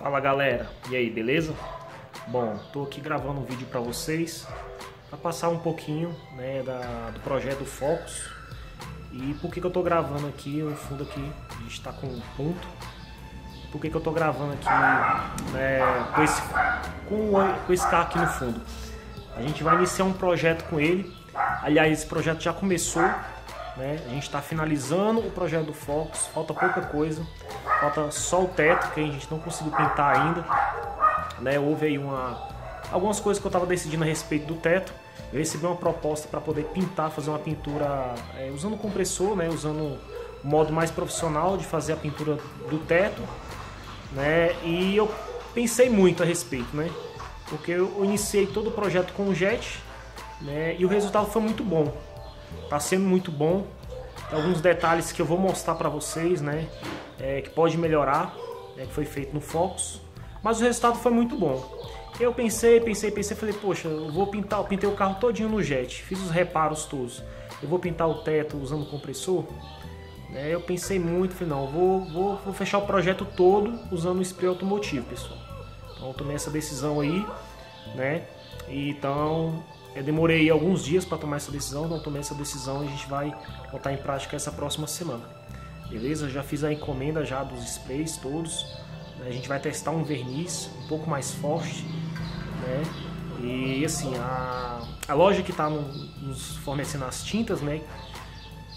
Fala galera, e aí, beleza? Bom, tô aqui gravando um vídeo para vocês para passar um pouquinho né, da, do projeto Focus. E por que, que eu tô gravando aqui? No fundo aqui, a gente tá com um ponto. Por que, que eu tô gravando aqui né, com, esse, com, com esse carro aqui no fundo? A gente vai iniciar um projeto com ele. Aliás, esse projeto já começou né? A gente está finalizando o projeto do Focus, falta pouca coisa, falta só o teto que a gente não conseguiu pintar ainda. Né? Houve aí uma, algumas coisas que eu estava decidindo a respeito do teto. Eu recebi uma proposta para poder pintar, fazer uma pintura é, usando compressor, né? usando o modo mais profissional de fazer a pintura do teto. Né? E eu pensei muito a respeito, né? porque eu iniciei todo o projeto com o Jet né? e o resultado foi muito bom. Tá sendo muito bom. Tem alguns detalhes que eu vou mostrar para vocês, né? É, que pode melhorar, né? que foi feito no Focus. Mas o resultado foi muito bom. Eu pensei, pensei, pensei, falei, poxa, eu vou pintar, eu pintei o carro todinho no jet, fiz os reparos todos. Eu vou pintar o teto usando compressor? Né? Eu pensei muito, falei, não, vou, vou, vou fechar o projeto todo usando o spray automotivo, pessoal. Então tomei essa decisão aí, né? Então eu demorei alguns dias para tomar essa decisão, não tomei essa decisão e a gente vai botar em prática essa próxima semana. Beleza? Já fiz a encomenda já dos sprays todos. Né? A gente vai testar um verniz um pouco mais forte, né? E assim, a, a loja que está no, nos fornecendo as tintas, né?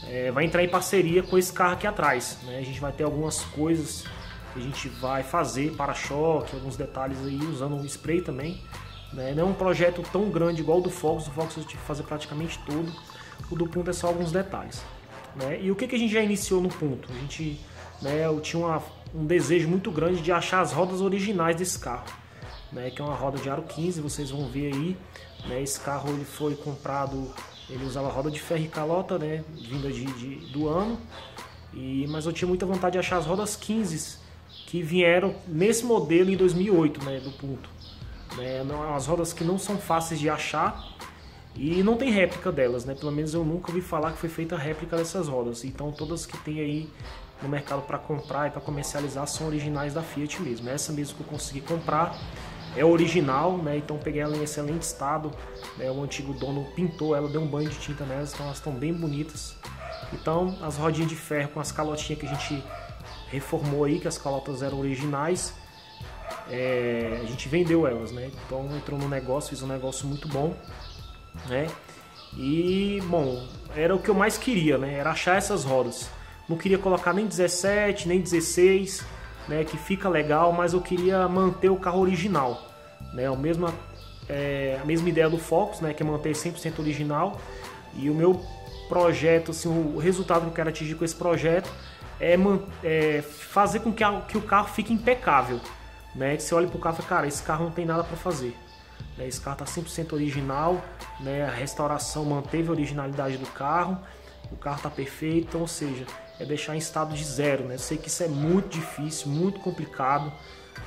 É, vai entrar em parceria com esse carro aqui atrás. Né? A gente vai ter algumas coisas que a gente vai fazer, para-choque, alguns detalhes aí usando o spray também. Né? Não é um projeto tão grande igual o do Fox, o Fox eu tive que fazer praticamente todo, o do Punto é só alguns detalhes. Né? E o que, que a gente já iniciou no Punto? A gente, né, eu tinha uma, um desejo muito grande de achar as rodas originais desse carro, né, que é uma roda de aro 15, vocês vão ver aí. Né, esse carro ele foi comprado, ele usava roda de ferro e calota, né, vinda de, de, do ano, e, mas eu tinha muita vontade de achar as rodas 15 que vieram nesse modelo em 2008, né, do Punto. Né? As rodas que não são fáceis de achar e não tem réplica delas, né? Pelo menos eu nunca ouvi falar que foi feita réplica dessas rodas. Então todas que tem aí no mercado para comprar e para comercializar são originais da Fiat mesmo. Essa mesmo que eu consegui comprar é original, né? Então peguei ela em excelente estado. Né? O antigo dono pintou ela, deu um banho de tinta nelas, então elas estão bem bonitas. Então as rodinhas de ferro com as calotinhas que a gente reformou aí, que as calotas eram originais, é, a gente vendeu elas, né? Então entrou no negócio, fiz um negócio muito bom, né? E, bom, era o que eu mais queria, né? Era achar essas rodas. Não queria colocar nem 17, nem 16, né? Que fica legal, mas eu queria manter o carro original, né? A mesma, é, a mesma ideia do Focus, né? Que é manter 100% original. E o meu projeto, assim, o resultado que eu quero atingir com esse projeto é, é fazer com que, a, que o carro fique impecável, né? Você olha pro carro e fala, cara, esse carro não tem nada para fazer. Né? Esse carro tá 100% original, né? A restauração manteve a originalidade do carro, o carro tá perfeito, então, ou seja, é deixar em estado de zero, né? Eu sei que isso é muito difícil, muito complicado,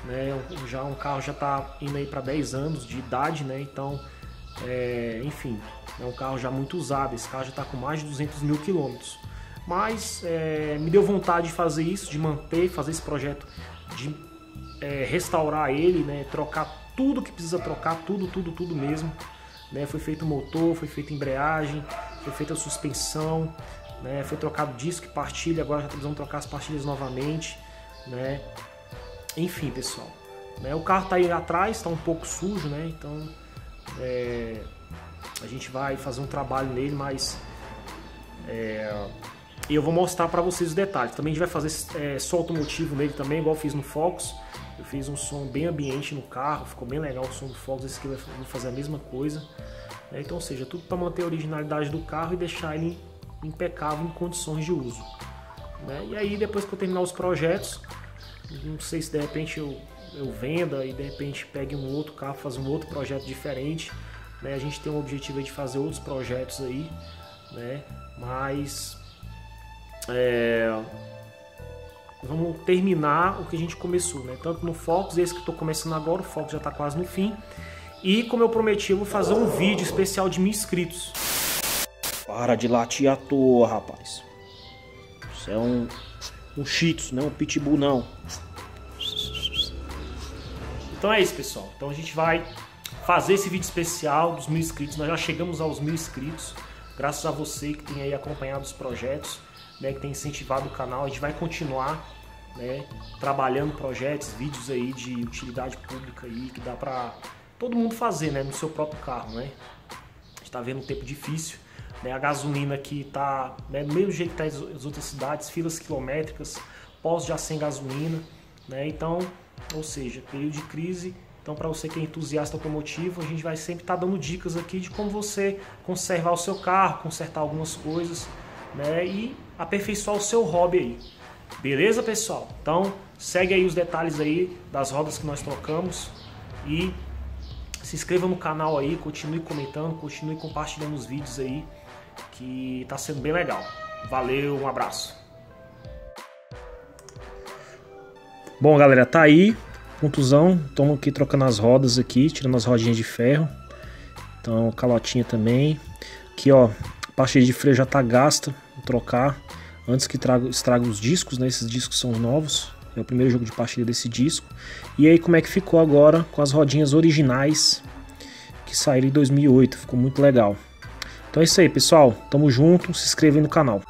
né? Já um carro já tá indo aí para 10 anos de idade, né? Então, é, enfim, é um carro já muito usado. Esse carro já está com mais de 200 mil quilômetros. Mas é, me deu vontade de fazer isso, de manter, fazer esse projeto de é, restaurar ele, né, trocar tudo que precisa trocar, tudo, tudo, tudo mesmo. Né, foi feito motor, foi feita embreagem, foi feita suspensão, né, foi trocado disco e partilha, agora já precisamos trocar as partilhas novamente. Né. Enfim, pessoal. Né, o carro está aí atrás, está um pouco sujo, né, então é, a gente vai fazer um trabalho nele, mas é, eu vou mostrar para vocês os detalhes. Também a gente vai fazer é, som automotivo nele também, igual fiz no Focus. Eu fiz um som bem ambiente no carro, ficou bem legal o som do Focus, esse aqui eu vou fazer a mesma coisa. É, então, ou seja, tudo para manter a originalidade do carro e deixar ele impecável em condições de uso. Né? E aí, depois que eu terminar os projetos, não sei se de repente eu, eu venda e de repente pegue um outro carro, fazer um outro projeto diferente. Né? A gente tem o objetivo de fazer outros projetos aí, né? mas é, vamos terminar o que a gente começou, né? Tanto no Focus, esse que estou começando agora, o Focus já está quase no fim. E como eu prometi, eu vou fazer um vídeo especial de mil inscritos. Para de latir à toa, rapaz. Isso é um, um Cheetos, não é um Pitbull, não. então é isso, pessoal. Então a gente vai fazer esse vídeo especial dos mil inscritos. Nós já chegamos aos mil inscritos, graças a você que tem aí acompanhado os projetos, né, que tem incentivado o canal. A gente vai continuar né, trabalhando projetos, vídeos aí de utilidade pública aí que dá para todo mundo fazer, né, no seu próprio carro, né? A gente tá vendo um tempo difícil, né? A gasolina aqui tá né, do mesmo jeito que tá as outras cidades, filas quilométricas, pós já sem gasolina, né? Então, ou seja, período de crise. Então, para você que é entusiasta automotivo, a gente vai sempre estar tá dando dicas aqui de como você conservar o seu carro, consertar algumas coisas, né? E aperfeiçoar o seu hobby aí. Beleza, pessoal? Então, segue aí os detalhes aí das rodas que nós trocamos e se inscreva no canal aí, continue comentando, continue compartilhando os vídeos aí, que tá sendo bem legal. Valeu, um abraço. Bom, galera, tá aí, contusão, estamos aqui trocando as rodas aqui, tirando as rodinhas de ferro. Então, calotinha também. Aqui, ó, a parte de freio já tá gasta, trocar antes que traga, estrague os discos, né? Esses discos são novos. É o primeiro jogo de pastilha desse disco. E aí como é que ficou agora com as rodinhas originais que saíram em 2008. Ficou muito legal. Então é isso aí, pessoal. Tamo junto. Se inscreva aí no canal.